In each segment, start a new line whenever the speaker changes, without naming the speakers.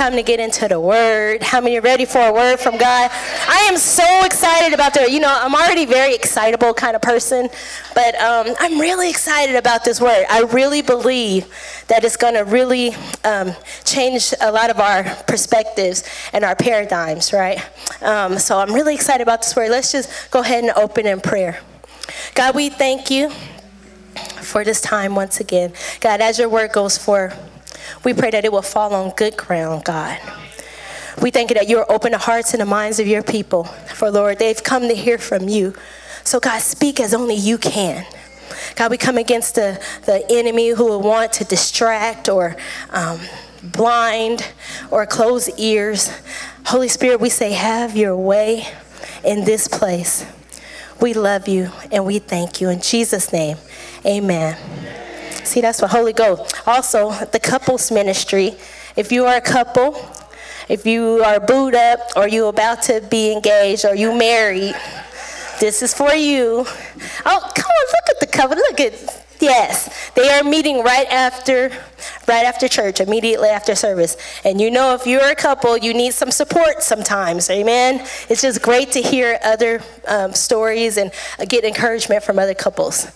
Time to get into the word. How many are ready for a word from God? I am so excited about the, you know, I'm already very excitable kind of person, but um, I'm really excited about this word. I really believe that it's going to really um, change a lot of our perspectives and our paradigms, right? Um, so I'm really excited about this word. Let's just go ahead and open in prayer. God, we thank you for this time once again. God, as your word goes forth, we pray that it will fall on good ground, God. We thank you that you are open the hearts and the minds of your people. For Lord, they've come to hear from you. So God, speak as only you can. God, we come against the, the enemy who will want to distract or um, blind or close ears. Holy Spirit, we say, have your way in this place. We love you and we thank you. In Jesus' name, amen. See, that's what Holy Ghost. Also, the couples ministry. If you are a couple, if you are booed up, or you about to be engaged, or you married, this is for you. Oh, come on, look at the cover. Look at yes. They are meeting right after right after church, immediately after service. And you know if you're a couple, you need some support sometimes. Amen. It's just great to hear other um, stories and uh, get encouragement from other couples.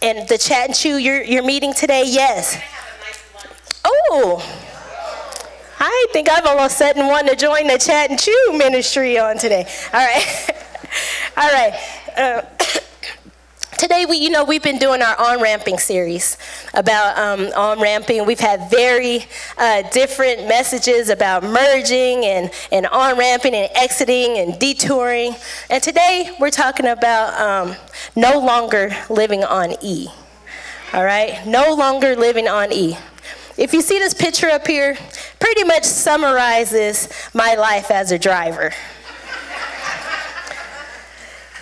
And the chat and chew you're, you're meeting today, yes. Oh, I think I've almost said and wanted to join the chat and chew ministry on today. All right. All right. Uh, today we you know we've been doing our on ramping series about um, on ramping. We've had very uh, different messages about merging and, and on ramping and exiting and detouring. And today we're talking about um, no longer living on e. All right? No longer living on e. If you see this picture up here pretty much summarizes my life as a driver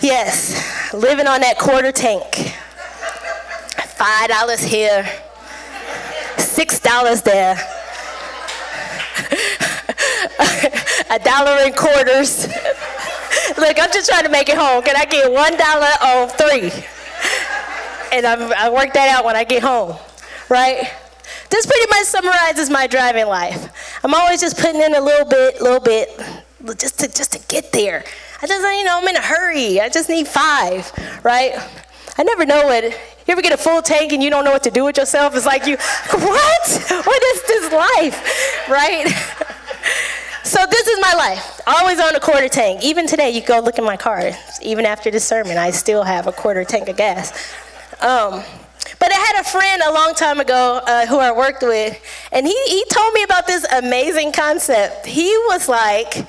Yes, living on that quarter tank. Five dollars here, six dollars there, a dollar in quarters. Look, I'm just trying to make it home. Can I get one dollar on three? And I'm, I work that out when I get home, right? This pretty much summarizes my driving life. I'm always just putting in a little bit, little bit, just to just to get there. I just, you know, I'm in a hurry. I just need five, right? I never know what. You ever get a full tank and you don't know what to do with yourself? It's like you, what? What is this life, right? so this is my life. Always on a quarter tank. Even today, you go look in my car. Even after this sermon, I still have a quarter tank of gas. Um, but I had a friend a long time ago uh, who I worked with, and he, he told me about this amazing concept. He was like,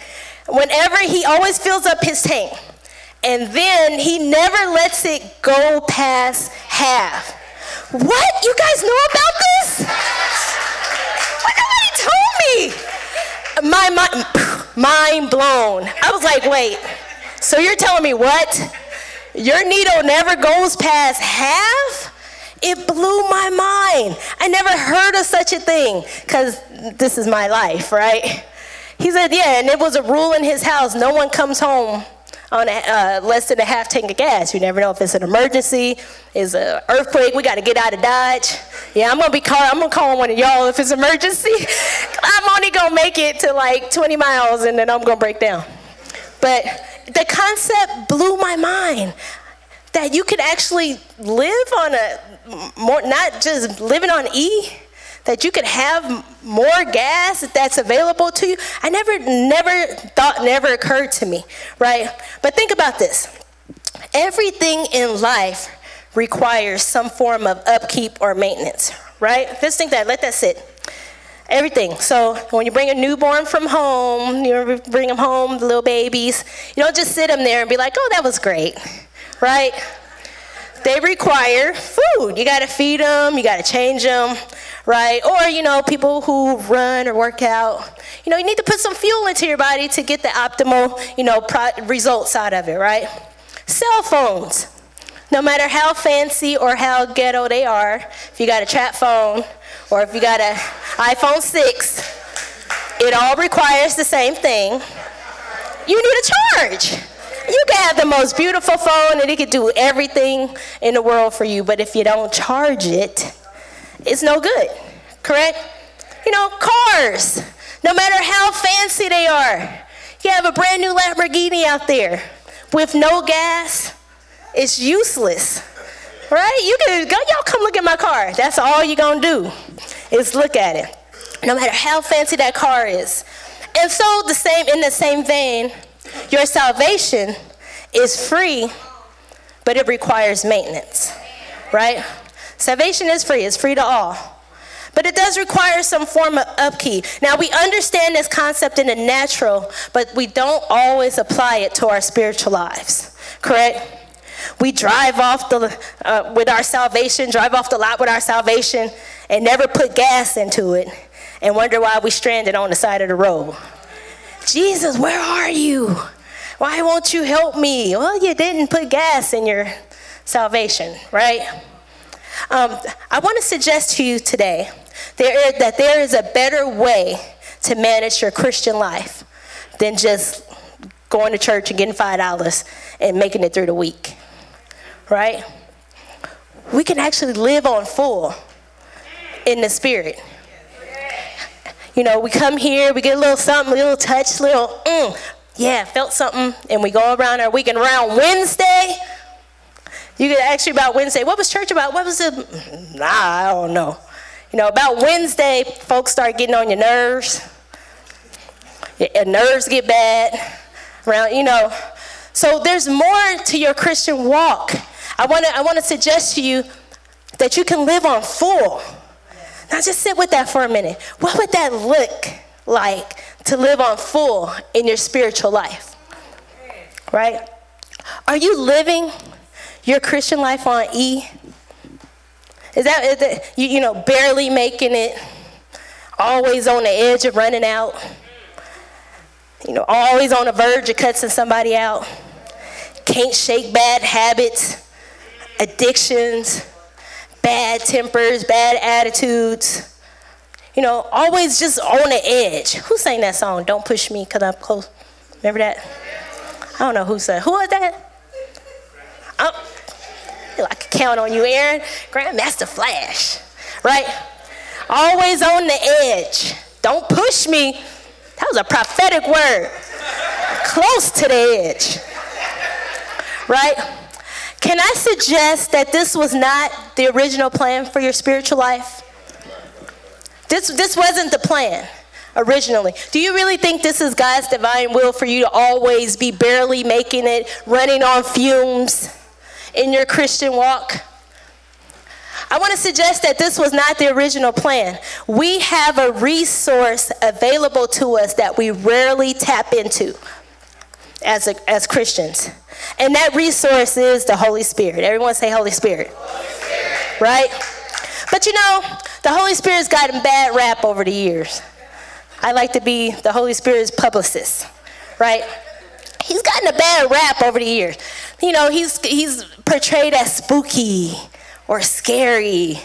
whenever he always fills up his tank, and then he never lets it go past half. What? You guys know about this? What nobody told me. My, my mind blown. I was like, wait. So you're telling me what? Your needle never goes past half? It blew my mind. I never heard of such a thing because this is my life, right? He said, yeah, and it was a rule in his house. No one comes home on a, uh, less than a half tank of gas. You never know if it's an emergency, it's an earthquake, we got to get out of Dodge. Yeah, I'm gonna be call, I'm gonna call one of y'all if it's emergency. I'm only gonna make it to like 20 miles and then I'm gonna break down. But the concept blew my mind that you could actually live on a more, not just living on E, that you could have more gas that's available to you. I never, never thought, never occurred to me, right? But think about this. Everything in life requires some form of upkeep or maintenance, right? Just think that, let that sit. Everything. So when you bring a newborn from home, you bring them home, the little babies, you don't just sit them there and be like, oh, that was great, right? They require food. You got to feed them, you got to change them, right? Or, you know, people who run or work out, you know, you need to put some fuel into your body to get the optimal, you know, results out of it, right? Cell phones. No matter how fancy or how ghetto they are, if you got a trap phone or if you got an iPhone 6, it all requires the same thing. You need a charge. You can have the most beautiful phone and it can do everything in the world for you, but if you don't charge it, it's no good, correct? You know, cars, no matter how fancy they are. You have a brand new Lamborghini out there with no gas, it's useless. Right? You can go, y'all come look at my car. That's all you're gonna do is look at it. No matter how fancy that car is. And so the same in the same vein, your salvation is free, but it requires maintenance. Right? Salvation is free, it's free to all. But it does require some form of upkeep. Now, we understand this concept in the natural, but we don't always apply it to our spiritual lives, correct? We drive off the, uh, with our salvation, drive off the lot with our salvation, and never put gas into it, and wonder why we stranded on the side of the road. Jesus, where are you? Why won't you help me? Well, you didn't put gas in your salvation, right? Um, I want to suggest to you today that there is a better way to manage your Christian life than just going to church and getting $5 and making it through the week. Right? We can actually live on full in the spirit. You know, we come here, we get a little something, a little touch, little, mm, yeah, felt something, and we go around our week. And around Wednesday, you could ask you about Wednesday. What was church about? What was it? Nah, I don't know. You know, about Wednesday, folks start getting on your nerves. Your nerves get bad. Around, you know. So there's more to your Christian walk. I want to I want to suggest to you that you can live on full. Now just sit with that for a minute. What would that look like to live on full in your spiritual life? Right? Are you living your Christian life on E? Is that, is that you, you know, barely making it, always on the edge of running out, you know, always on the verge of cutting somebody out, can't shake bad habits, addictions, bad tempers, bad attitudes, you know, always just on the edge. Who sang that song? Don't push me because I'm close. Remember that? I don't know who said. Who was that? Oh, I can count on you, Aaron. Grandmaster Flash, right? Always on the edge. Don't push me. That was a prophetic word. Close to the edge, right? Can I suggest that this was not the original plan for your spiritual life? This, this wasn't the plan originally. Do you really think this is God's divine will for you to always be barely making it, running on fumes? in your Christian walk? I want to suggest that this was not the original plan. We have a resource available to us that we rarely tap into as, a, as Christians. And that resource is the Holy Spirit. Everyone say Holy Spirit. Holy Spirit. Right? But you know, the Holy Spirit's gotten bad rap over the years. I like to be the Holy Spirit's publicist, right? He's gotten a bad rap over the years you know, he's, he's portrayed as spooky or scary.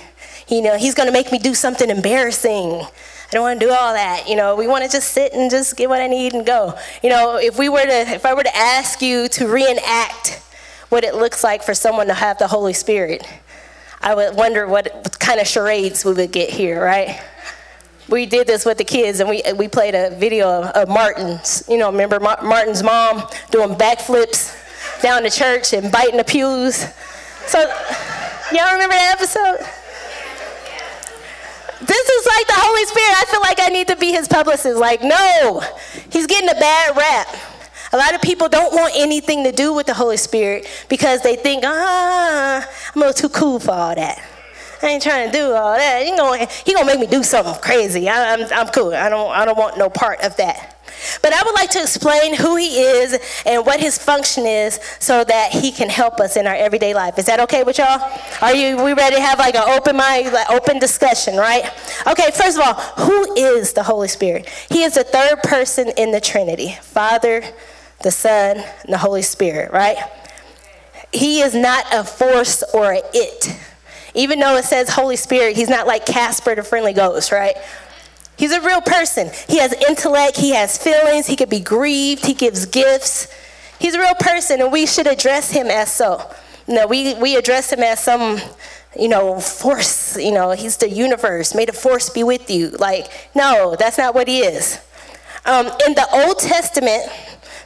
You know, he's going to make me do something embarrassing. I don't want to do all that. You know, we want to just sit and just get what I need and go. You know, if we were to, if I were to ask you to reenact what it looks like for someone to have the Holy Spirit, I would wonder what kind of charades we would get here, right? We did this with the kids, and we we played a video of, Martin's. You know, remember Martin's mom doing backflips down the church and biting the pews. So, y'all remember that episode? Is like the Holy Spirit. I feel like I need to be his publicist. Like, no, he's getting a bad rap. A lot of people don't want anything to do with the Holy Spirit because they think, ah, I'm a little too cool for all that. I ain't trying to do all that. He gonna, he gonna make me do something crazy. I, I'm, I'm cool. I don't, I don't want no part of that. But I would like to explain who he is and what his function is so that he can help us in our everyday life. Is that okay with y'all? Are you we ready to have like an open mind, like open discussion, right? Okay, first of all, who is the Holy Spirit? He is the third person in the Trinity. Father, the Son, and the Holy Spirit, right? He is not a force or a it. Even though it says Holy Spirit, he's not like Casper the friendly ghost, right? He's a real person. He has intellect, he has feelings, he could be grieved, he gives gifts. He's a real person, and we should address him as so. No, we, we address him as some, you know, force, you know, he's the universe. May the force be with you. Like, no, that's not what he is. Um, in the Old Testament,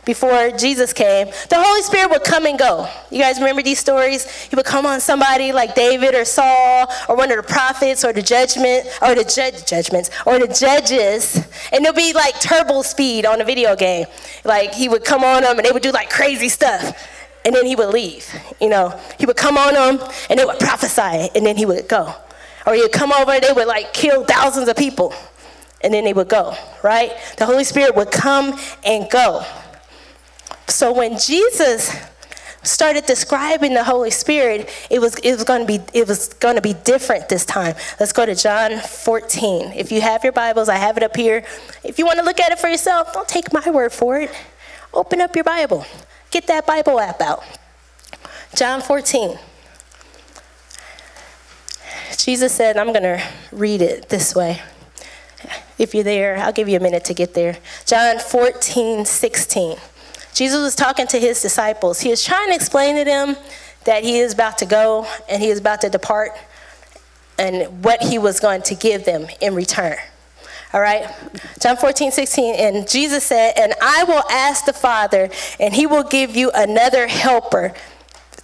before Jesus came, the Holy Spirit would come and go. You guys remember these stories? He would come on somebody like David or Saul or one of the prophets or the judgment or the judge judgments or the judges, and it'll be like turbo speed on a video game. Like he would come on them and they would do like crazy stuff. And then he would leave. You know, he would come on them and they would prophesy and then he would go. Or he would come over and they would like kill thousands of people and then they would go, right? The Holy Spirit would come and go. So when Jesus started describing the Holy Spirit, it was it was going to be it was going to be different this time. Let's go to John 14. If you have your Bibles, I have it up here. If you want to look at it for yourself, don't take my word for it. Open up your Bible. Get that Bible app out. John 14. Jesus said, I'm going to read it this way. If you're there, I'll give you a minute to get there. John 14, 16. Jesus was talking to his disciples. He was trying to explain to them that he is about to go and he is about to depart and what he was going to give them in return. All right? John 14, 16. And Jesus said, And I will ask the Father, and he will give you another helper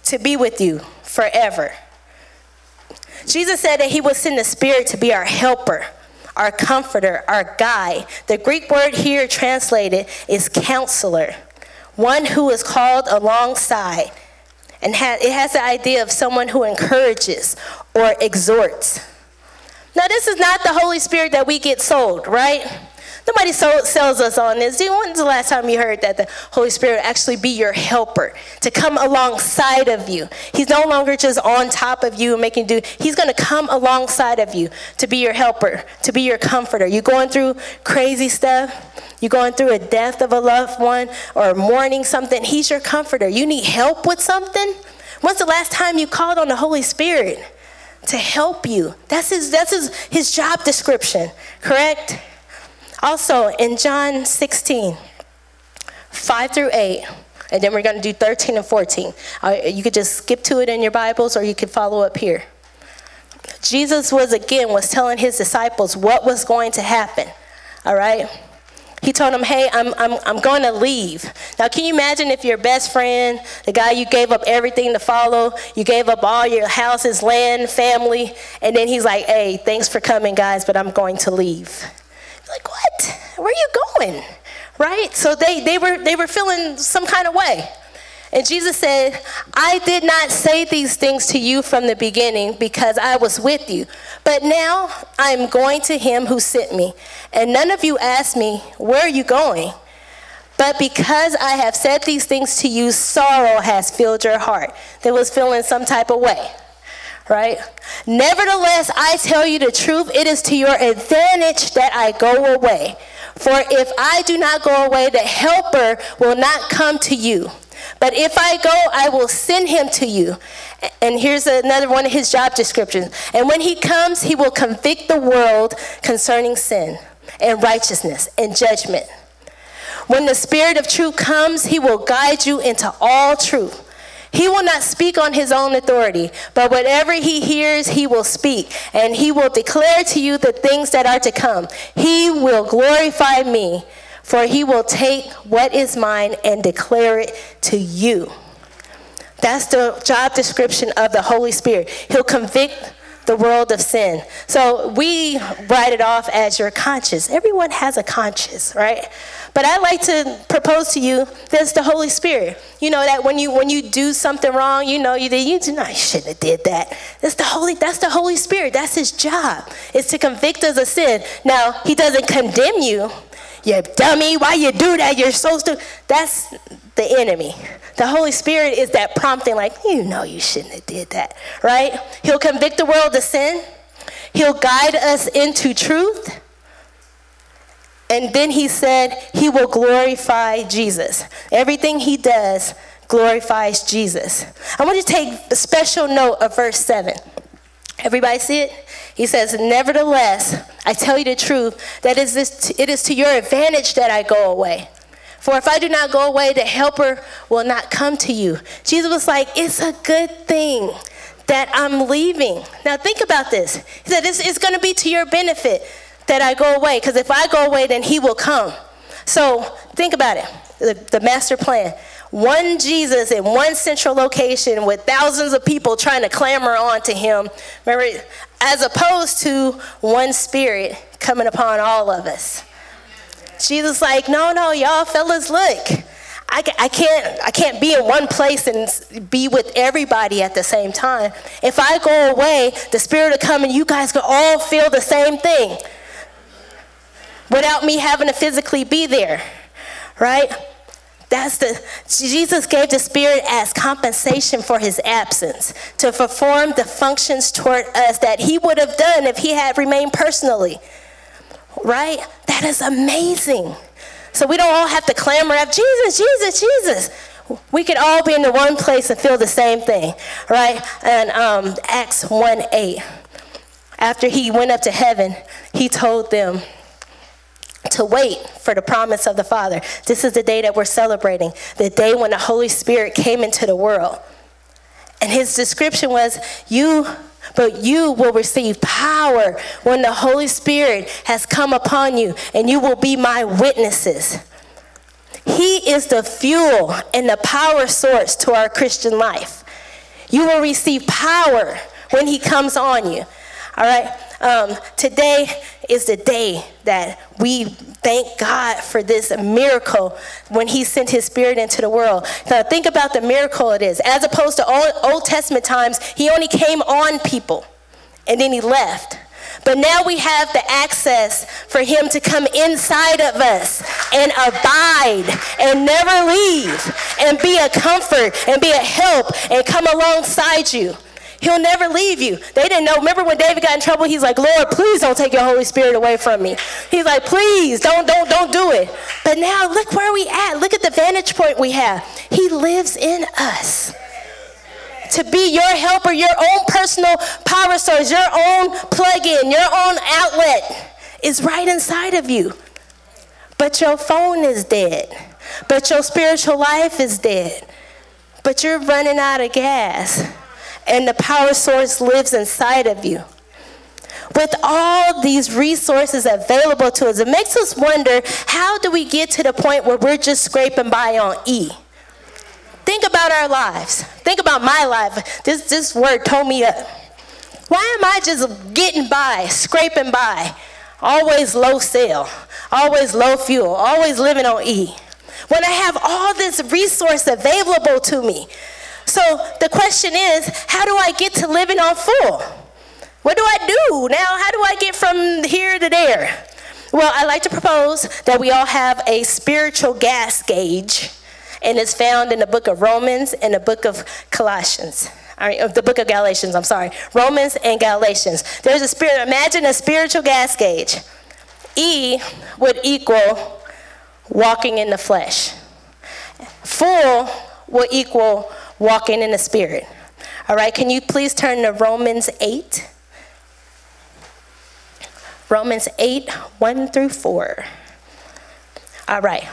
to be with you forever. Jesus said that he will send the Spirit to be our helper, our comforter, our guide. The Greek word here translated is counselor one who is called alongside. And it has the idea of someone who encourages or exhorts. Now, this is not the Holy Spirit that we get sold, right? Nobody sells us on this. When's the last time you heard that the Holy Spirit actually be your helper, to come alongside of you? He's no longer just on top of you and making do. He's going to come alongside of you to be your helper, to be your comforter. You're going through crazy stuff. You're going through a death of a loved one or mourning something. He's your comforter. You need help with something. When's the last time you called on the Holy Spirit to help you? That's his, that's his, his job description, correct? Also, in John 16, 5 through 8, and then we're going to do 13 and 14. Uh, you could just skip to it in your Bibles or you could follow up here. Jesus was again was telling his disciples what was going to happen. All right? He told them, hey, I'm, I'm, I'm going to leave. Now, can you imagine if your best friend, the guy you gave up everything to follow, you gave up all your houses, land, family, and then he's like, hey, thanks for coming, guys, but I'm going to leave. Like, what? Where are you going? Right? So they, they, were, they were feeling some kind of way. And Jesus said, I did not say these things to you from the beginning because I was with you. But now I'm going to him who sent me. And none of you asked me, Where are you going? But because I have said these things to you, sorrow has filled your heart. They was feeling some type of way right? Nevertheless, I tell you the truth, it is to your advantage that I go away. For if I do not go away, the helper will not come to you. But if I go, I will send him to you. And here's another one of his job descriptions. And when he comes, he will convict the world concerning sin and righteousness and judgment. When the Spirit of truth comes, he will guide you into all truth. He will not speak on his own authority, but whatever he hears, he will speak, and he will declare to you the things that are to come. He will glorify me, for he will take what is mine and declare it to you. That's the job description of the Holy Spirit. He'll convict the world of sin. So we write it off as your conscience. Everyone has a conscience, right? But I'd like to propose to you there's the Holy Spirit. You know that when you when you do something wrong, you know you you do not shouldn't have did that. That's the Holy that's the Holy Spirit. That's his job. Is to convict us of sin. Now, he doesn't condemn you. You dummy, why you do that? You're so stupid. That's the enemy. The Holy Spirit is that prompting, like, you know you shouldn't have did that, right? He'll convict the world of sin. He'll guide us into truth. And then he said he will glorify Jesus. Everything he does glorifies Jesus. I want you to take a special note of verse 7. Everybody see it? He says, Nevertheless, I tell you the truth, that is this, it is to your advantage that I go away. For if I do not go away, the helper will not come to you. Jesus was like, It's a good thing that I'm leaving. Now think about this. He said, This is going to be to your benefit that I go away, because if I go away, then he will come. So think about it the, the master plan. One Jesus in one central location with thousands of people trying to clamor on to him. Remember, as opposed to one spirit coming upon all of us. Jesus like, no, no, y'all fellas, look. I, I, can't, I can't be in one place and be with everybody at the same time. If I go away, the Spirit will come and you guys can all feel the same thing without me having to physically be there, right? That's the Jesus gave the Spirit as compensation for his absence to perform the functions toward us that he would have done if he had remained personally right? That is amazing. So we don't all have to clamor up, Jesus, Jesus, Jesus. We could all be in the one place and feel the same thing, right? And um, Acts 1 8, after he went up to heaven, he told them to wait for the promise of the Father. This is the day that we're celebrating, the day when the Holy Spirit came into the world. And his description was, You but you will receive power when the Holy Spirit has come upon you, and you will be my witnesses. He is the fuel and the power source to our Christian life. You will receive power when He comes on you. All right? Um, today is the day that we thank God for this miracle when He sent His Spirit into the world. Now, think about the miracle it is. As opposed to Old, Old Testament times, He only came on people and then He left. But now we have the access for him to come inside of us and abide and never leave and be a comfort and be a help and come alongside you. He'll never leave you. They didn't know. Remember when David got in trouble? He's like, Lord, please don't take your Holy Spirit away from me. He's like, please don't, don't, don't do it. But now look where we at. Look at the vantage point we have. He lives in us. To be your helper, your own personal power source, your own plug-in, your own outlet is right inside of you. But your phone is dead. But your spiritual life is dead. But you're running out of gas and the power source lives inside of you. With all these resources available to us, it makes us wonder how do we get to the point where we're just scraping by on E? Think about our lives. Think about my life. This, this word told me up. Why am I just getting by, scraping by? Always low sale, always low fuel, always living on E. When I have all this resource available to me, so the question is, how do I get to living on full? What do I do now? How do I get from here to there? Well, I like to propose that we all have a spiritual gas gauge, and it's found in the book of Romans and the book of Colossians. All right, the book of Galatians, I'm sorry. Romans and Galatians. There's a spirit, imagine a spiritual gas gauge. E would equal walking in the flesh. Full will equal walking in the Spirit. All right, can you please turn to Romans 8? Romans 8, 1 through 4. All right.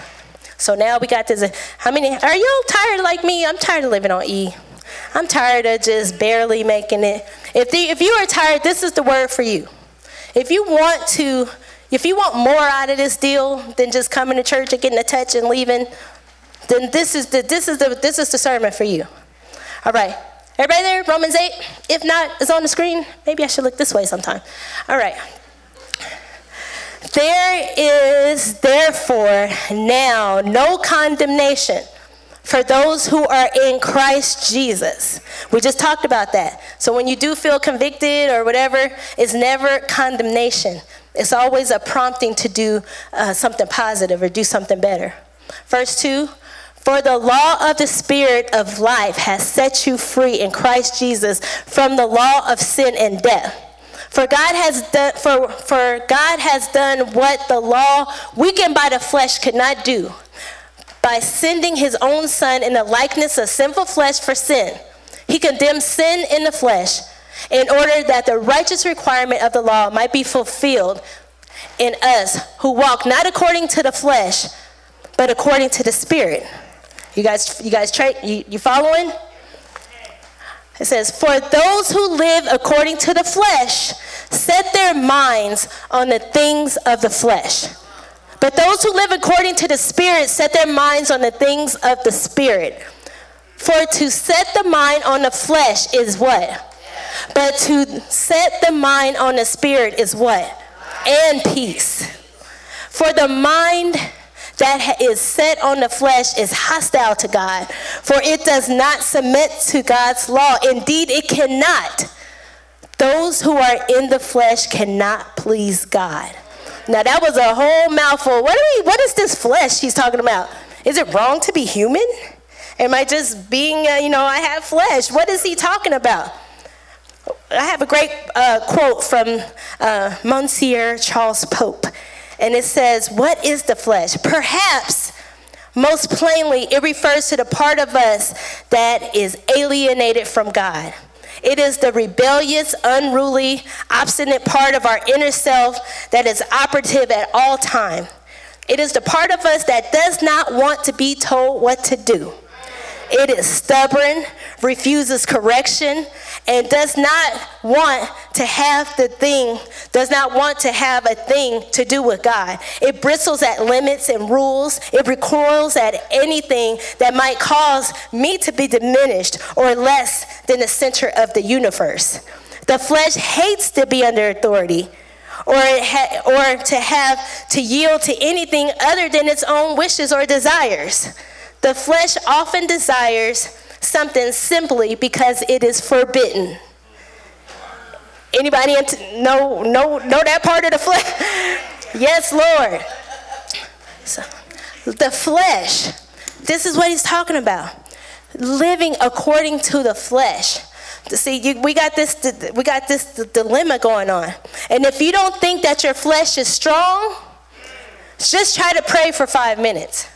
So now we got this. How many? Are you tired like me? I'm tired of living on E. I'm tired of just barely making it. If, the, if you are tired, this is the word for you. If you want to, if you want more out of this deal than just coming to church and getting a touch and leaving, then this is the this is the this is the sermon for you. All right. Everybody there? Romans 8? If not, it's on the screen. Maybe I should look this way sometime. All right. There is therefore now no condemnation for those who are in Christ Jesus. We just talked about that. So when you do feel convicted or whatever, it's never condemnation. It's always a prompting to do uh, something positive or do something better. Verse 2 for the law of the Spirit of life has set you free in Christ Jesus from the law of sin and death. For God has done, for, for God has done what the law, weakened by the flesh, could not do by sending his own Son in the likeness of sinful flesh for sin. He condemned sin in the flesh in order that the righteous requirement of the law might be fulfilled in us who walk not according to the flesh but according to the Spirit. You guys, you guys, tra- you, you following? It says, For those who live according to the flesh set their minds on the things of the flesh. But those who live according to the Spirit set their minds on the things of the Spirit. For to set the mind on the flesh is what? But to set the mind on the Spirit is what? And peace. For the mind that is set on the flesh is hostile to God, for it does not submit to God's law. Indeed, it cannot. Those who are in the flesh cannot please God. Now that was a whole mouthful. What, we, what is this flesh he's talking about? Is it wrong to be human? Am I just being, uh, you know, I have flesh? What is he talking about? I have a great uh, quote from uh, Monsignor Charles Pope. And it says, What is the flesh? Perhaps most plainly, it refers to the part of us that is alienated from God. It is the rebellious, unruly, obstinate part of our inner self that is operative at all time. It is the part of us that does not want to be told what to do. It is stubborn, refuses correction, and does not want to have the thing, does not want to have a thing to do with God. It bristles at limits and rules. It recoils at anything that might cause me to be diminished or less than the center of the universe. The flesh hates to be under authority or, or to have to yield to anything other than its own wishes or desires. The flesh often desires something simply because it is forbidden. Anybody know, know, know that part of the flesh? yes, Lord. So, the flesh, this is what he's talking about. Living according to the flesh. See, you, we got this, we got this dilemma going on. And if you don't think that your flesh is strong, just try to pray for five minutes.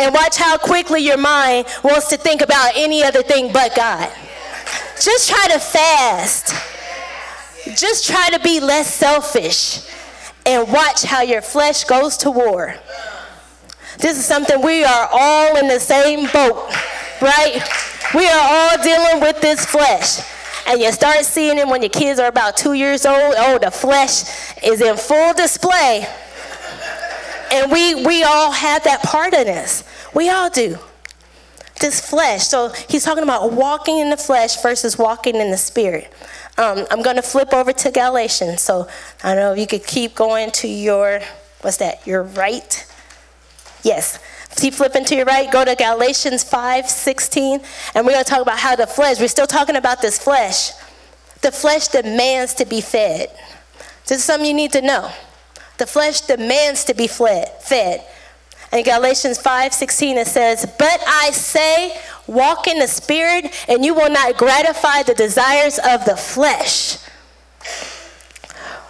And watch how quickly your mind wants to think about any other thing but God. Just try to fast. Just try to be less selfish. And watch how your flesh goes to war. This is something we are all in the same boat, right? We are all dealing with this flesh. And you start seeing it when your kids are about two years old. Oh, the flesh is in full display. And we, we all have that part in us. We all do. This flesh. So he's talking about walking in the flesh versus walking in the spirit. Um, I'm going to flip over to Galatians. So I don't know if you could keep going to your, what's that, your right? Yes. Keep flipping to your right. Go to Galatians 5 16. And we're going to talk about how the flesh, we're still talking about this flesh. The flesh demands to be fed. This is something you need to know. The flesh demands to be fled, fed. In Galatians 5 16, it says, But I say, walk in the Spirit, and you will not gratify the desires of the flesh.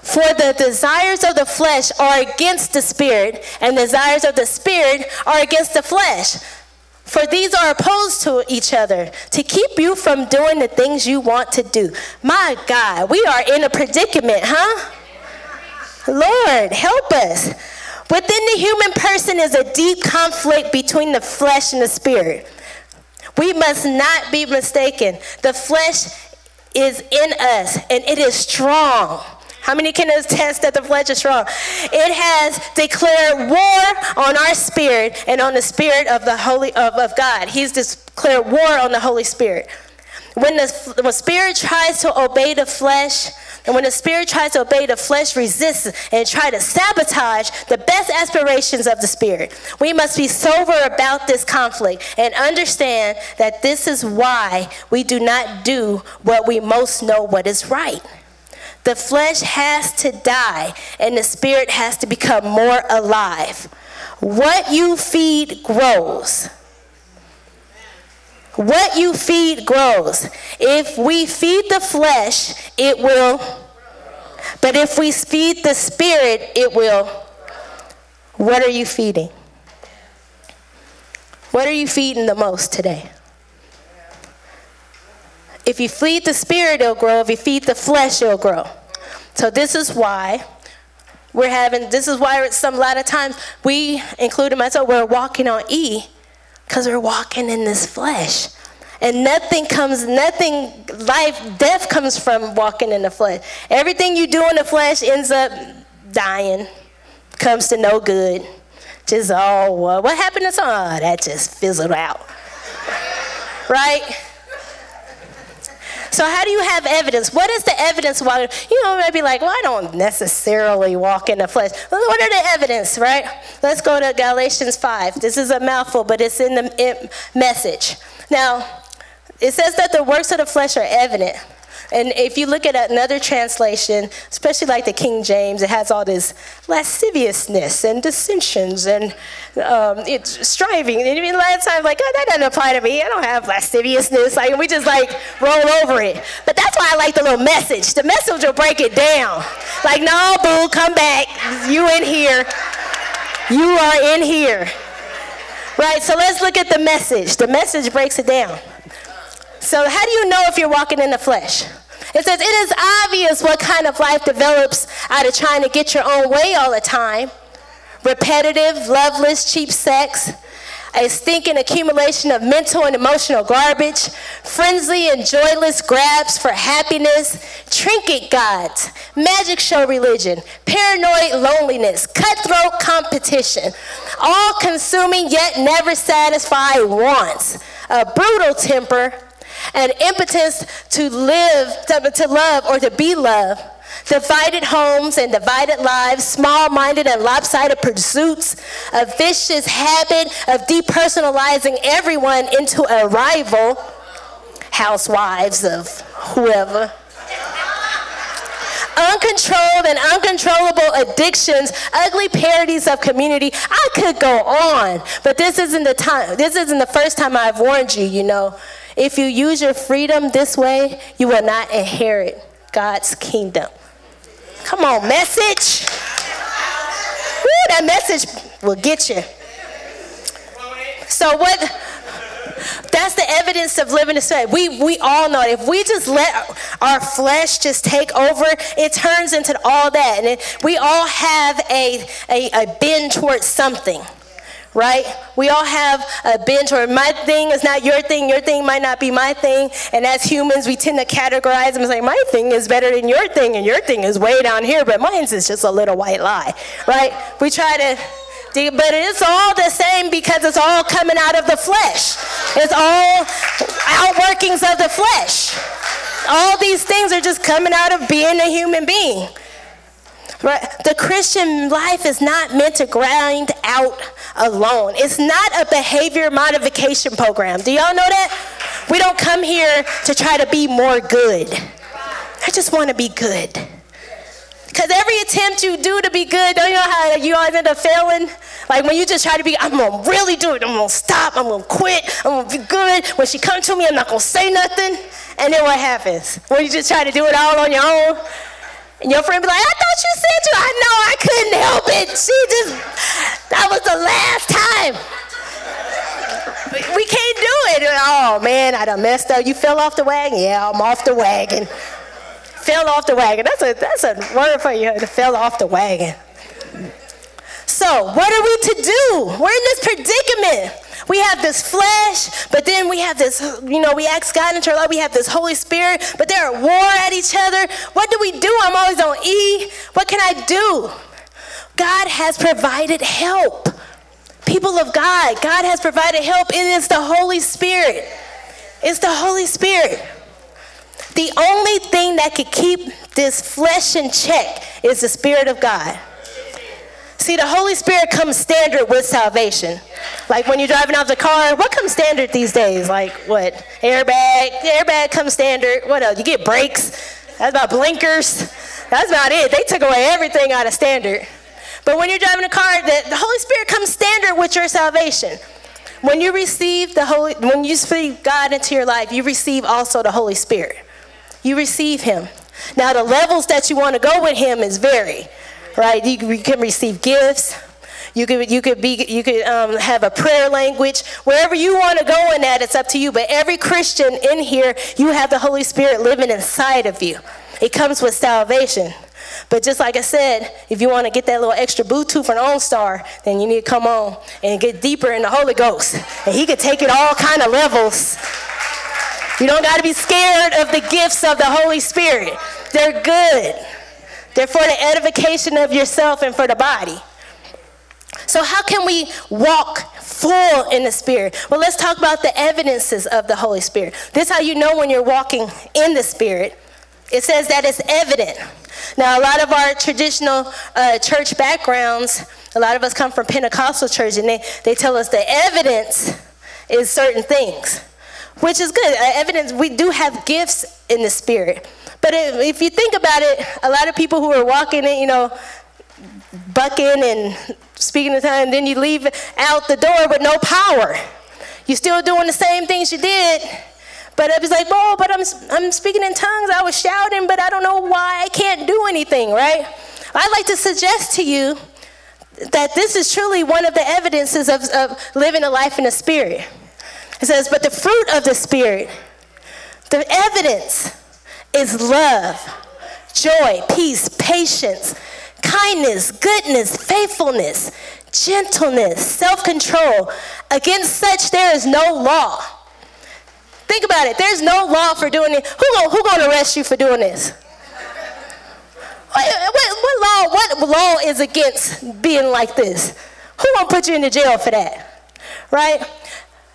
For the desires of the flesh are against the Spirit, and desires of the Spirit are against the flesh. For these are opposed to each other to keep you from doing the things you want to do. My God, we are in a predicament, huh? Lord, help us. Within the human person is a deep conflict between the flesh and the spirit. We must not be mistaken. The flesh is in us and it is strong. How many can attest that the flesh is strong? It has declared war on our spirit and on the spirit of the Holy of, of God. He's declared war on the Holy Spirit. When the, when the spirit tries to obey the flesh, and when the spirit tries to obey, the flesh resists and try to sabotage the best aspirations of the spirit. We must be sober about this conflict and understand that this is why we do not do what we most know what is right. The flesh has to die and the spirit has to become more alive. What you feed grows. What you feed grows. If we feed the flesh, it will. But if we feed the spirit, it will. What are you feeding? What are you feeding the most today? If you feed the spirit, it'll grow. If you feed the flesh, it'll grow. So, this is why We're having, this is why some, a lot of times we, including myself, we're walking on E because we're walking in this flesh. And nothing comes, nothing, life, death comes from walking in the flesh. Everything you do in the flesh ends up dying, comes to no good. Just, oh, what happened to some? Oh, that just fizzled out. right? So how do you have evidence? What is the evidence? Why you know maybe like, well, I don't necessarily walk in the flesh. What are the evidence, right? Let's go to Galatians five. This is a mouthful, but it's in the message. Now, it says that the works of the flesh are evident. And if you look at another translation, especially like the King James, it has all this lasciviousness and dissensions and um, it's striving. And even last time, like, oh, that doesn't apply to me. I don't have lasciviousness. Like, we just like roll over it. But that's why I like the little message. The message will break it down. Like, no, boo, come back. You in here. You are in here. Right? So let's look at the message. The message breaks it down. So, how do you know if you're walking in the flesh? It says, It is obvious what kind of life develops out of trying to get your own way all the time repetitive, loveless, cheap sex, a stinking accumulation of mental and emotional garbage, frenzy and joyless grabs for happiness, trinket gods, magic show religion, paranoid loneliness, cutthroat competition, all consuming yet never satisfied wants, a brutal temper, and impotence to live, to, to love, or to be loved. Divided homes and divided lives, small minded and lopsided pursuits, a vicious habit of depersonalizing everyone into a rival, housewives of whoever uncontrolled and uncontrollable addictions, ugly parodies of community. I could go on, but this isn't the time. This isn't the first time I've warned you, you know. If you use your freedom this way, you will not inherit God's kingdom. Come on, message. Woo, that message will get you. So what that's the evidence of living this way. We we all know it. If we just let our flesh just take over, it turns into all that. And it, we all have a, a, a bend towards something right? We all have a bench or my thing is not your thing, your thing might not be my thing. And as humans, we tend to categorize them and say, my thing is better than your thing, and your thing is way down here, but mine's is just a little white lie, right? We try to but it's all the same because it's all coming out of the flesh. It's all outworkings of the flesh. All these things are just coming out of being a human being. The Christian life is not meant to grind out alone. It's not a behavior modification program. Do y'all know that? We don't come here to try to be more good. I just want to be good. Because every attempt you do to be good, don't you know how you always end up failing? Like when you just try to be, I'm gonna really do it. I'm gonna stop. I'm gonna quit. I'm gonna be good. When she comes to me, I'm not gonna say nothing. And then what happens? When you just try to do it all on your own, and your friend be like, I thought you said you. I know I couldn't help it. She just, that was the last time. We can't do it. Oh man, I done messed up. You fell off the wagon? Yeah, I'm off the wagon. Fell off the wagon. That's a that's a word for you to fell off the wagon. So what are we to do? We're in this predicament. We have this flesh, but then we have this, you know, we ask God into our life. We have this Holy Spirit, but they're at war at each other. What do we do? I'm always on E. What can I do? God has provided help. People of God, God has provided help. It is the Holy Spirit. It's the Holy Spirit. The only thing that could keep this flesh in check is the Spirit of God. See, the Holy Spirit comes standard with salvation. Like when you're driving out of the car, what comes standard these days? Like what? Airbag. Airbag comes standard. What else? You get brakes. That's about blinkers. That's about it. They took away everything out of standard. But when you're driving a car, the, the Holy Spirit comes standard with your salvation. When you receive the Holy, when you receive God into your life, you receive also the Holy Spirit. You receive Him. Now the levels that you want to go with Him is vary right? You, can receive gifts. You could, you could, be, you could um, have a prayer language. Wherever you want to go in that, it's up to you. But every Christian in here, you have the Holy Spirit living inside of you. It comes with salvation. But just like I said, if you want to get that little extra Bluetooth from OnStar, then you need to come on and get deeper in the Holy Ghost. And he could take it all kind of levels. You don't got to be scared of the gifts of the Holy Spirit. They're good. They're for the edification of yourself and for the body. So, how can we walk full in the Spirit? Well, let's talk about the evidences of the Holy Spirit. This is how you know when you're walking in the Spirit. It says that it's evident. Now, a lot of our traditional uh, church backgrounds, a lot of us come from Pentecostal church, and they, they tell us the evidence is certain things, which is good. Uh, evidence, we do have gifts in the Spirit. But if you think about it, a lot of people who are walking in, you know, bucking and speaking in tongues, then you leave out the door with no power. You're still doing the same things you did, but it was like, oh, but I'm, I'm speaking in tongues. I was shouting, but I don't know why I can't do anything, right? I'd like to suggest to you that this is truly one of the evidences of, of living a life in the Spirit. It says, but the fruit of the Spirit, the evidence is love, joy, peace, patience, kindness, goodness, faithfulness, gentleness, self control. Against such there is no law. Think about it. There's no law for doing it. Who gonna, who gonna arrest you for doing this? What, what, what, law? What law is against being like this? Who gonna put you in the jail for that? Right?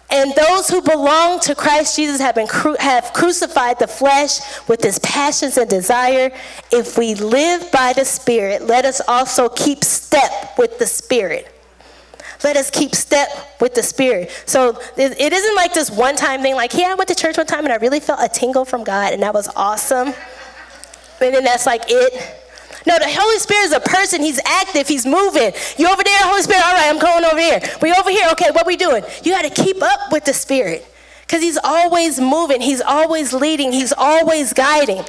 And those who belong to Christ Jesus have, been cru- have crucified the flesh with its passions and desire. If we live by the Spirit, let us also keep step with the Spirit. Let us keep step with the Spirit. So it, isn't like this one time thing, like, yeah, I went to church one time and I really felt a tingle from God and that was awesome. And then that's like it. No, the Holy Spirit is a person. He's active. He's moving. You over there, Holy Spirit? All right, I'm going over here. We over here. Okay, what we doing? You got to keep up with the Spirit because He's always moving. He's always leading. He's always guiding.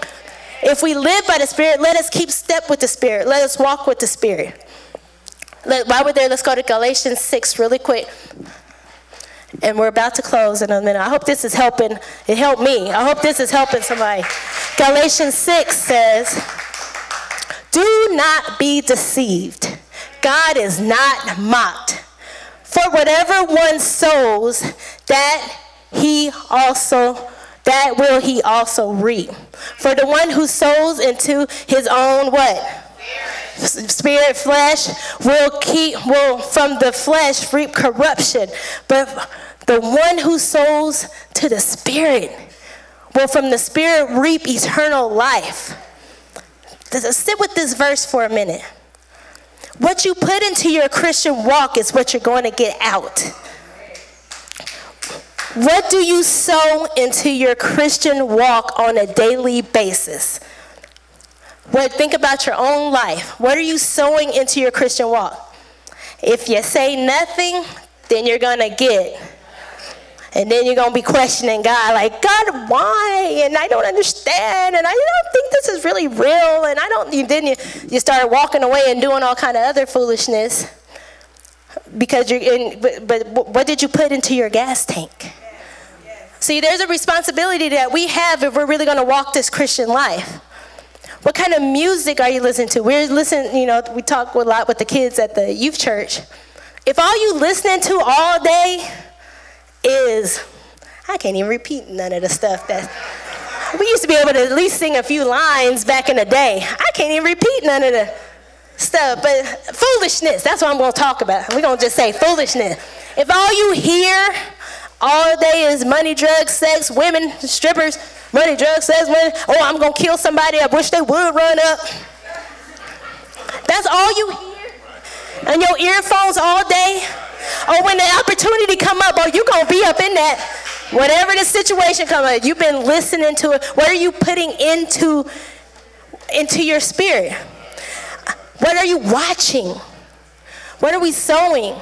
If we live by the Spirit, let us keep step with the Spirit. Let us walk with the Spirit. Let, while we're there, let's go to Galatians 6 really quick. And we're about to close in a minute. I hope this is helping. It helped me. I hope this is helping somebody. Galatians 6 says, do not be deceived. God is not mocked. For whatever one sows, that he also that will he also reap. For the one who sows into his own what? Spirit, flesh will keep will from the flesh reap corruption. But the one who sows to the spirit will from the spirit reap eternal life. Sit with this verse for a minute. What you put into your Christian walk is what you're going to get out. What do you sow into your Christian walk on a daily basis? What, think about your own life. What are you sowing into your Christian walk? If you say nothing, then you're going to get and then you're going to be questioning God, like, God, why? And I don't understand. And I don't think this is really real. And I don't, you, then you, you start walking away and doing all kind of other foolishness because you're in, but, but what did you put into your gas tank? See, there's a responsibility that we have if we're really going to walk this Christian life. What kind of music are you listening to? We're listening, you know, we talk a lot with the kids at the youth church. If all you listening to all day is, I can't even repeat none of the stuff that, we used to be able to at least sing a few lines back in the day. I can't even repeat none of the stuff, but foolishness, that's what I'm to talk about. We're to just say foolishness. If all you hear all day is money, drugs, sex, women, strippers, money, drugs, sex, women, oh, I'm to kill somebody, I wish they would run up. That's all you hear. And your earphones all day. Or when the opportunity come up, oh, you're going to be up in that. Whatever the situation come up, you've been listening to it. What are you putting into, into your spirit? What are you watching? What are we sowing?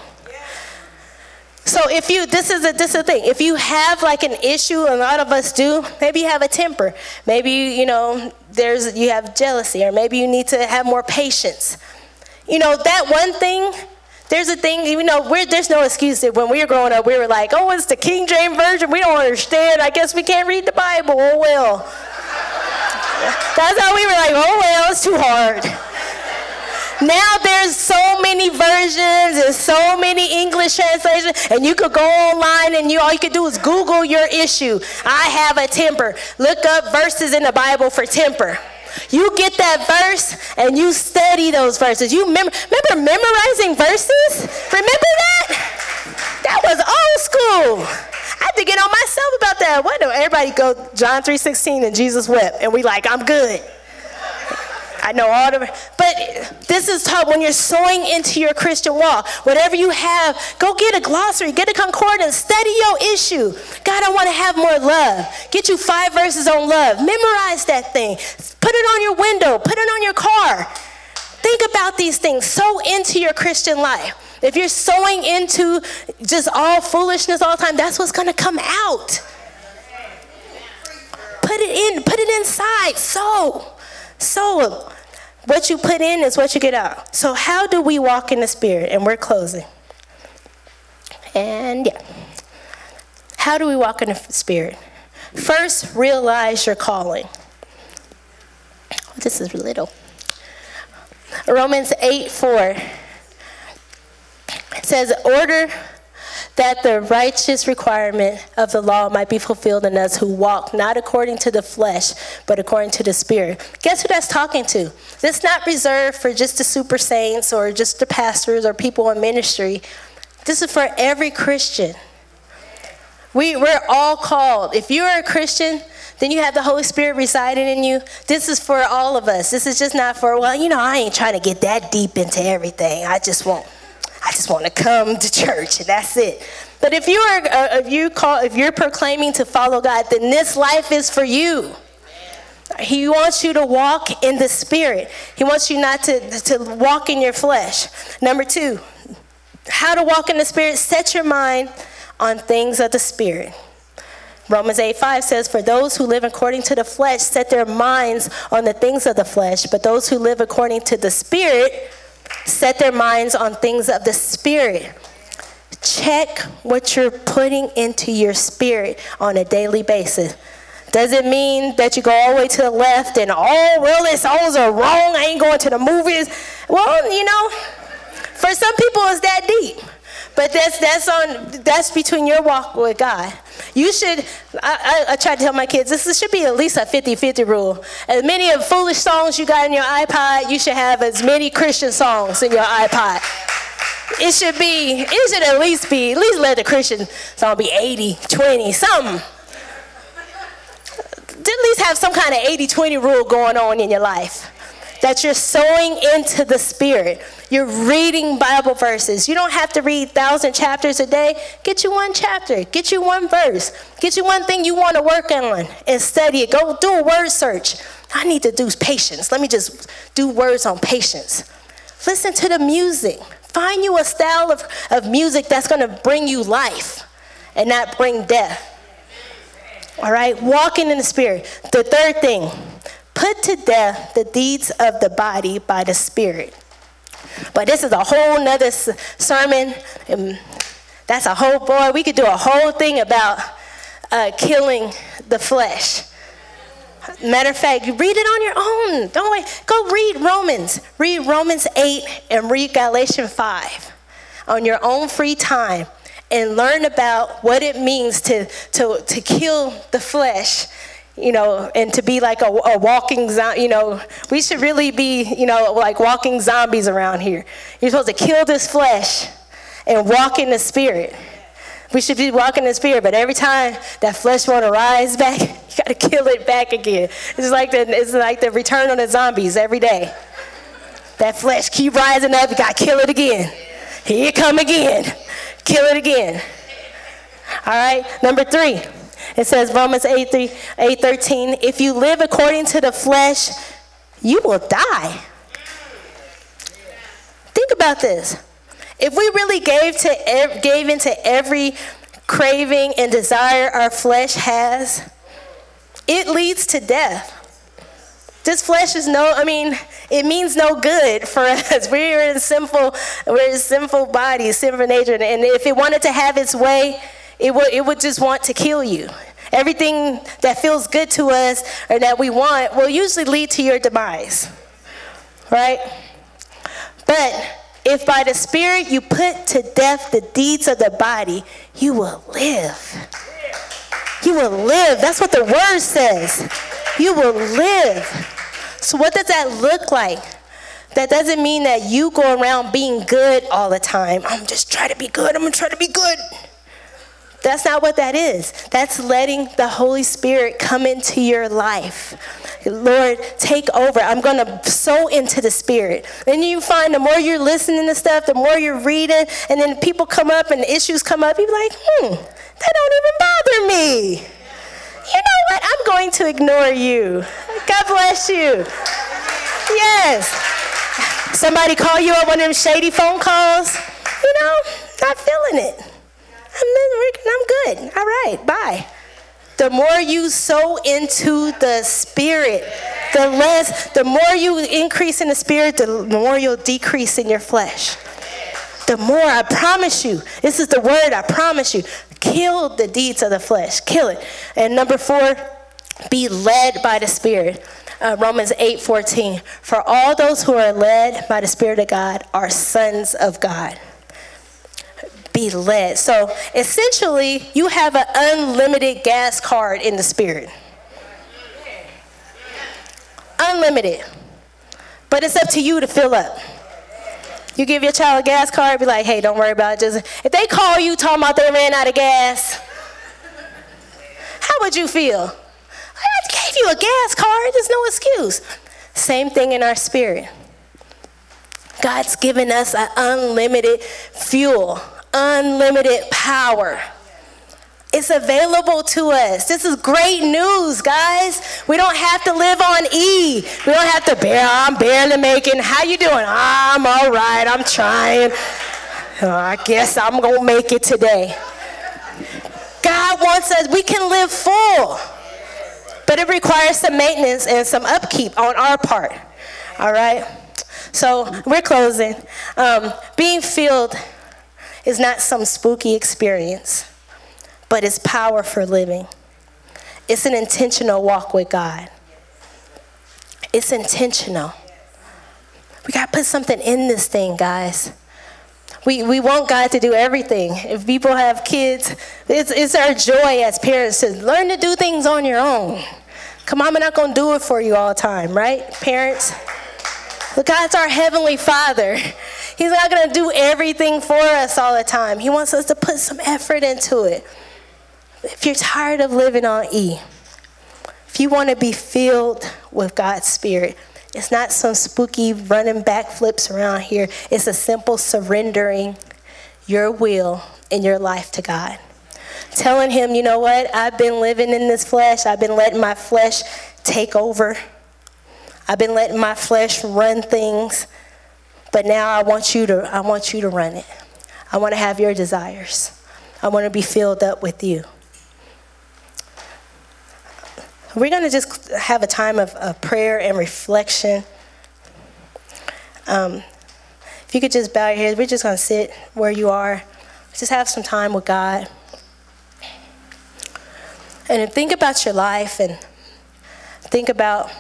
So if you, this is a, this is the thing. If you have like an issue, a lot of us do. Maybe you have a temper. Maybe you know there's you have jealousy, or maybe you need to have more patience. You know that one thing there's a thing, you know, there's no excuse that when we were growing up, we were like, oh, it's the King James Version. We don't understand. I guess we can't read the Bible. Oh, well. That's how we were like, oh, well, it's too hard. Now there's so many versions and so many English translations, and you could go online and you all you could do is Google your issue. I have a temper. Look up verses in the Bible for temper. You get that verse and you study those verses. You remember, remember memorizing verses? Remember that? That was old school. I had to get on myself about that. Why do everybody go John 3:16 and Jesus wept? And we like, I'm good. I know all the, but this is taught when you're sowing into your Christian walk. Whatever you have, go get a glossary, get a concordance, study your issue. God, I want to have more love. Get you five verses on love. Memorize that thing. Put it on your window, put it on your car. Think about these things. Sow into your Christian life. If you're sowing into just all foolishness all the time, that's what's going to come out. Put it in, put it inside. Sow. Sow. What you put in is what you get out. So, how do we walk in the Spirit? And we're closing. And yeah. How do we walk in the Spirit? First, realize your calling. This is little. Romans 8 4 says, Order that the righteous requirement of the law might be fulfilled in us who walk not according to the flesh, but according to the Spirit. Guess who that's talking to? This not reserved for just the super saints or just the pastors or people in ministry. This is for every Christian. We, we're all called. If you're a Christian, then you have the Holy Spirit residing in you. This is for all of us. This is just not for, well, you know, I ain't trying to get that deep into everything. I just want I just want to come to church, and that's it. But if you are, uh, if you call, if you're proclaiming to follow God, then this life is for you. He wants you to walk in the Spirit. He wants you not to, to walk in your flesh. Number two, how to walk in the Spirit, set your mind on things of the Spirit. Romans 8 5 says, For those who live according to the flesh set their minds on the things of the flesh, but those who live according to the Spirit set their minds on things of the Spirit. Check what you're putting into your spirit on a daily basis. Does it mean that you go all the way to the left and oh, all really songs are wrong? I ain't going to the movies. Well, you know, for some people it's that deep. But that's that's on that's between your walk with God. You should I, I, I try to tell my kids this should be at least a 50-50 rule. As many of foolish songs you got in your iPod, you should have as many Christian songs in your iPod. It should be, it should at least be, at least let the Christian song be 80, 20, something. At least have some kind of 80-20 rule going on in your life that you're sowing into the Spirit. You're reading Bible verses. You don't have to read thousand chapters a day. Get you one chapter. Get you one verse. Get you one thing you want to work on and study it. Go do a word search. I need to do patience. Let me just do words on patience. Listen to the music. Find you a style of, of music that's going to bring you life and not bring death. All right? Walking in the Spirit. The third thing put to death the deeds of the body by the Spirit. But this is a whole nother sermon. And that's a whole, boy, we could do a whole thing about uh, killing the flesh. Matter of fact, you read it on your own. Don't wait. Go read Romans. Read Romans 8 and read Galatians 5 on your own free time and learn about what it means to, to, to kill the flesh you know, and to be like a, a walking, you know, we should really be, you know, like walking zombies around here. You're supposed to kill this flesh and walk in the spirit. We should be walking in the spirit, but every time that flesh want to rise back, you got to kill it back again. It's like the it's like the return on the zombies every day. That flesh keep rising up. You got to kill it again. Here it come again. Kill it again. All right. Number three. It says Romans 8, 3, 8 13, if you live according to the flesh, you will die. Think about this. If we really gave to gave into every craving and desire our flesh has, it leads to death. This flesh is no, I mean, it means no good for us. We're in sinful, we're in sinful bodies, sinful nature. And if it wanted to have its way, it would, it would just want to kill you. everything that feels good to us or that we want will usually lead to your demise. Right? But if by the Spirit you put to death the deeds of the body, you will live. You will live. That's what the word says. You will live. So, what does that look like? That doesn't mean that you go around being good all the time. I'm just trying to be good. I'm going to try to be good. That's not what that is. That's letting the Holy Spirit come into your life. Lord, take over. I'm going to sow into the Spirit. Then you find the more you're listening to stuff, the more you're reading, and then people come up and issues come up, you're like, hmm, that don't even bother me. You know what? I'm going to ignore you. God bless you. Yes. Somebody call you up one of them shady phone calls. You know, not feeling it. Good. All right, bye. The more you sow into the spirit, the less, the more you increase in the spirit, the more you'll decrease in your flesh. The more I promise you, this is the word I promise you, kill the deeds of the flesh, kill it. And number four, be led by the spirit. Uh, Romans 8 14. For all those who are led by the Spirit of God are sons of God be led. So essentially, you have an unlimited gas card in the spirit. Unlimited. But it's up to you to fill up. You give your child a gas card, be like, hey, don't worry about it. Just if they call you talking about they ran out of gas, how would you feel? I gave you a gas card, there's no excuse. Same thing in our spirit. God's given us an unlimited fuel unlimited power. It's available to us. This is great news, guys. We don't have to live on E. We don't have to bear. I'm barely making. How you doing? I'm all right. I'm trying. Oh, I guess I'm gonna make it today. God wants us. We can live full, but it requires some maintenance and some upkeep on our part. All right. So we're closing. Um, being filled is not some spooky experience, but it's power for living. It's an intentional walk with God. It's intentional. We got to put something in this thing, guys. We, we want God to do everything. If people have kids, it's, it's our joy as parents to learn to do things on your own. Come on, I'm not going to do it for you all the time, right, parents? But God's our heavenly Father. He's not going to do everything for us all the time. He wants us to put some effort into it. If you're tired of living on E, if you want to be filled with God's Spirit, it's not some spooky running backflips around here. It's a simple surrendering your will and your life to God. Telling Him, you know what? I've been living in this flesh, I've been letting my flesh take over. I've been letting my flesh run things. But now I want you to I want you to run it. I want to have your desires. I want to be filled up with you. We're going to just have a time of, of prayer and reflection. Um, if you could just bow your heads, we're just going to sit where you are. Just have some time with God. And think about your life and think about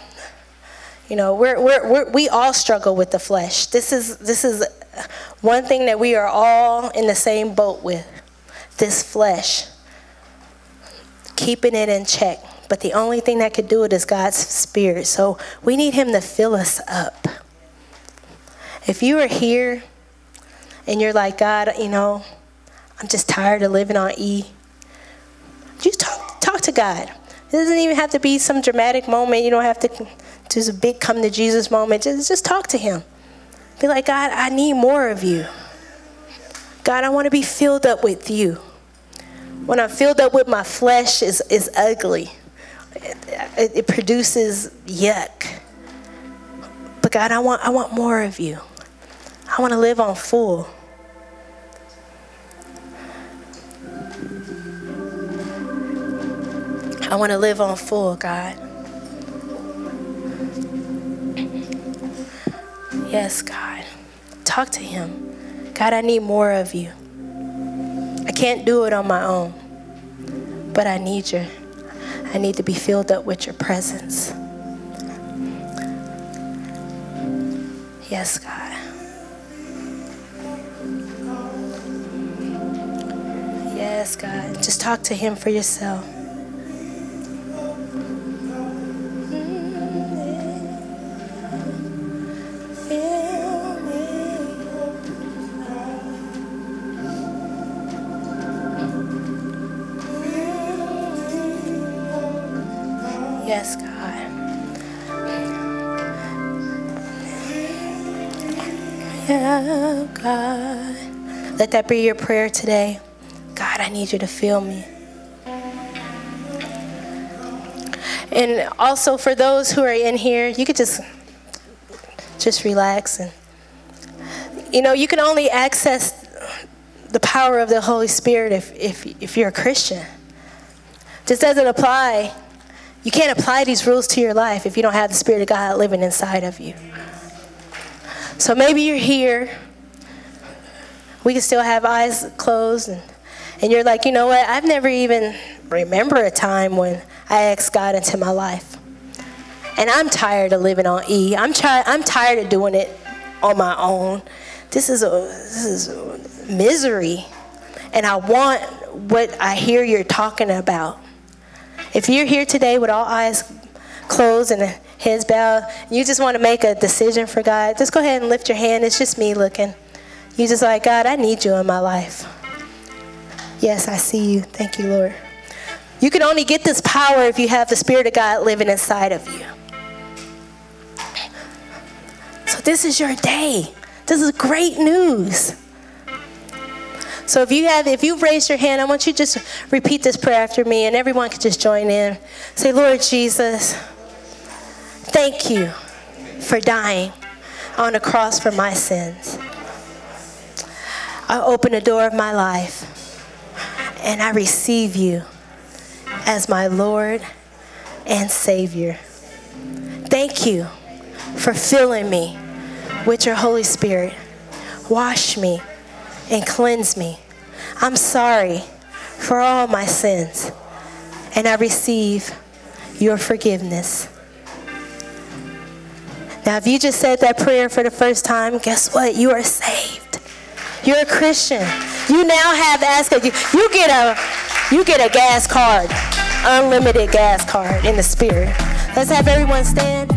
you know, we're, we're, we're, we all struggle with the flesh. This is, this is one thing that we are all in the same boat with this flesh, keeping it in check. But the only thing that could do it is God's Spirit. So we need Him to fill us up. If you are here and you're like, God, you know, I'm just tired of living on E, just talk, talk to God. It doesn't even have to be some dramatic moment. You don't have to just a big come to Jesus moment. Just, just talk to Him. Be like, God, I need more of you. God, I want to be filled up with you. When I'm filled up with my flesh, is is ugly. It, it, it produces yuck. But God, I want I want more of you. I want to live on full. I want to live on full, God. Yes, God. Talk to Him. God, I need more of you. I can't do it on my own, but I need you. I need to be filled up with your presence. Yes, God. Yes, God. Just talk to Him for yourself. Yes, God. Yeah, God. Let that be your prayer today. God, I need you to feel me. And also for those who are in here, you could just just relax and you know, you can only access the power of the Holy Spirit if, if, if you're a Christian. This doesn't apply. You can't apply these rules to your life if you don't have the Spirit of God living inside of you. So maybe you're here. We can still have eyes closed and and you're like, you know what? I've never even remember a time when I asked God into my life. And I'm tired of living on E. I'm try- I'm tired of doing it on my own. This is a this is a misery. And I want what I hear you're talking about. If you're here today with all eyes closed and heads bowed, you just want to make a decision for God, just go ahead and lift your hand. It's just me looking. You just like, God, I need you in my life. Yes, I see you. Thank you, Lord. You can only get this power if you have the Spirit of God living inside of you. This is your day. This is great news. So if you have, if you've raised your hand, I want you to just repeat this prayer after me, and everyone can just join in. Say, Lord Jesus, thank you for dying on the cross for my sins. I open the door of my life and I receive you as my Lord and Savior. Thank you for filling me with your Holy Spirit. Wash me and cleanse me. I'm sorry for all my sins, and I receive your forgiveness. Now, if you just said that prayer for the first time, guess what? You are saved. You're a Christian. You now have access. You, you get a you get a gas card, unlimited gas card in the spirit. Let's have everyone stand.